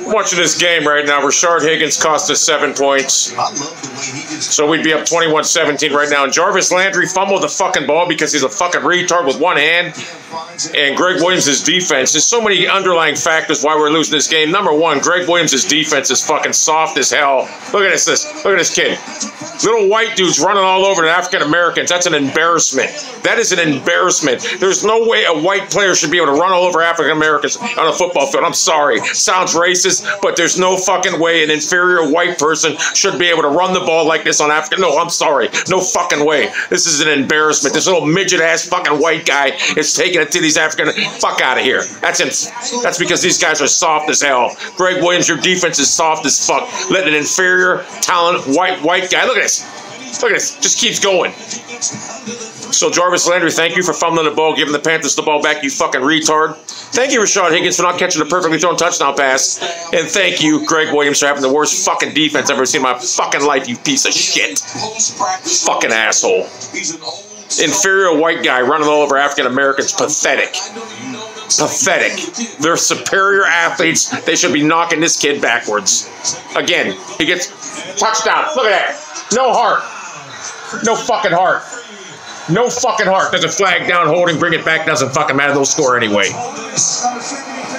Watching this game right now, Rashard Higgins cost us seven points. So we'd be up 21 17 right now. And Jarvis Landry fumbled the fucking ball because he's a fucking retard with one hand. And Greg Williams' defense. There's so many underlying factors why we're losing this game. Number one, Greg Williams' defense is fucking soft as hell. Look at this, this. Look at this kid. Little white dudes running all over the African Americans. That's an embarrassment. That is an embarrassment. There's no way a white player should be able to run all over African Americans on a football field. I'm sorry. Sounds racist, but there's no fucking way an inferior white person should be able to run the ball like this on African. No, I'm sorry. No fucking way. This is an embarrassment. This little midget ass fucking white guy is taking it to these African. Fuck out of here. That's That's because these guys are soft as hell. Greg Williams, your defense is soft as fuck. Let an inferior talent white white guy. Look at this. Look at this. Just keeps going. So Jarvis Landry, thank you for fumbling the ball, giving the Panthers the ball back, you fucking retard. Thank you, Rashard Higgins, for not catching a perfectly thrown touchdown pass. And thank you, Greg Williams, for having the worst fucking defense I've ever seen in my fucking life, you piece of shit. Fucking asshole. Inferior white guy running all over African Americans. Pathetic. Pathetic. They're superior athletes. They should be knocking this kid backwards. Again, he gets touchdown. Look at that. No heart. No fucking heart. No fucking heart. Doesn't flag down, holding, bring it back. Doesn't fucking matter. They'll score anyway.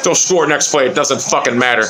They'll score next play. It doesn't fucking matter.